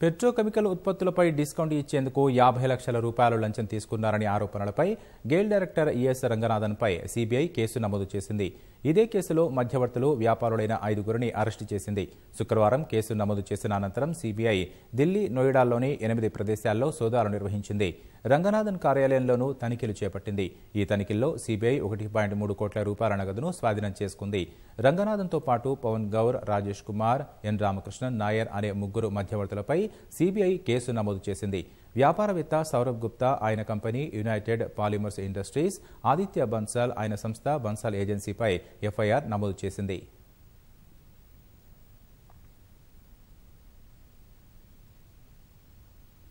Petrochemical ఉత్పత్తులపై discount ఇచ్చేందుకు యాభై లక్షల రూపాయలు లంచం తీసుకున్నారని ఆరోపణలపై గేల్ డైరెక్టర్ ఈఎస్ రంగనాథన్పై సీబీఐ కేసు నమోదు చేసింది. ఇదే కేసులో మధ్యవర్తులు వ్యాపారులైన ఐదుగురిని అరెస్టు చేసింది. శుక్రవారం కేసు నమోదు చేసిన అనంతరం సీబీఐ ఢిల్లీ నోయిడాల్లోని ఎనిమిది ప్రదేశాల్లో సోదాలు నిర్వహించింది. రంగనాథన్ కార్యాలయంలోనూ తనిఖీలు చేపట్టింది. ఈ తనిఖీల్లో సీబీఐ ఒకటి పాయింట్ మూడు కోట్ల రూపాయల నగదును స్వాధీనం చేసుకుంది. రంగనాథన్తో పాటు పవన్ గౌర్ రాజేష్ కుమార్ ఎన్ రామకృష్ణన్ నాయర్ అనే ముగ్గురు మధ్యవర్తులపై సీబీఐ కేసు నమోదు చేసింది. వ్యాపారవేత్త సౌరభ్ గుప్తా ఆయన company United Polymers Industries Aditya Bansal ఆయన సంస్థ బన్సాల్ ఏజెన్సీపై ఎఫ్ఐఆర్ నమోదు చేసింది.